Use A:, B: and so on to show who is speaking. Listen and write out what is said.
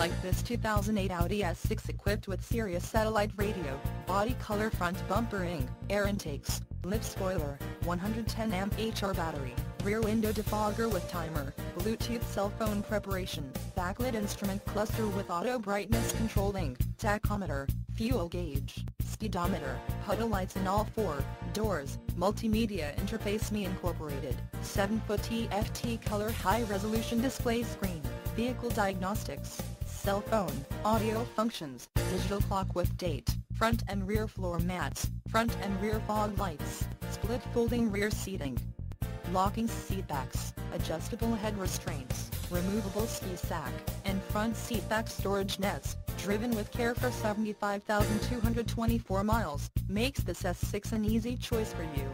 A: like this 2008 Audi S6 equipped with Sirius satellite radio, body color front bumper ing, air intakes, lip spoiler, 110 amp HR battery, rear window defogger with timer, Bluetooth cell phone preparation, backlit instrument cluster with auto brightness controlling, tachometer, fuel gauge, speedometer, HUD lights in all four doors, multimedia interface MMI incorporated, 7-foot TFT color high-resolution display screen, vehicle diagnostics, cell phone, audio functions, digital clock with date, front and rear floor mats, front and rear fog lights, split folding rear seating, locking seatbacks, adjustable head restraints, removable ski sack, and front seat back storage nets, driven with care for 75,224 miles, makes this S6 an easy choice for you.